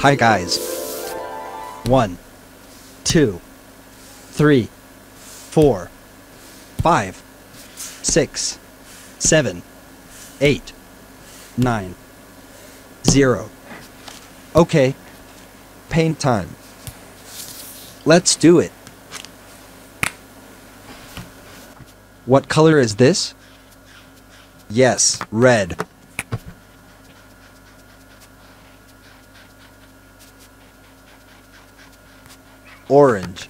Hi guys. One, two, three, four, five, six, seven, eight, nine, zero. Okay, Paint time. let's do it. What color is this? Yes, red. Orange.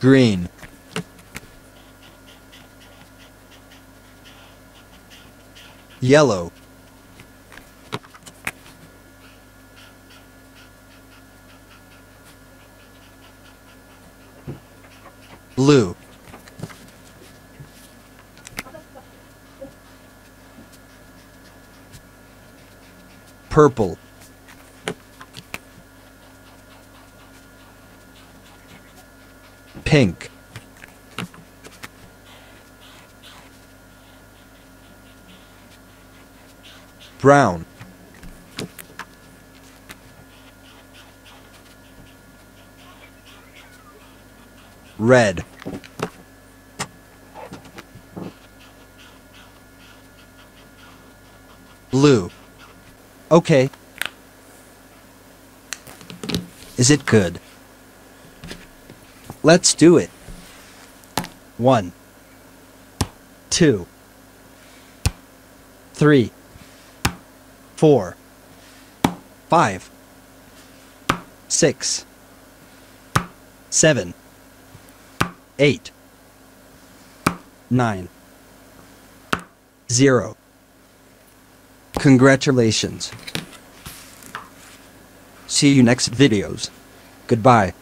Green. Yellow. Blue. Purple. Pink. Brown. Red. Blue. Okay. Is it good? Let's do it. One, two, three, four, five, six, seven, eight, nine, zero. Congratulations. See you next videos. Goodbye.